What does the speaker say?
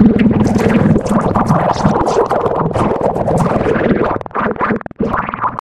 you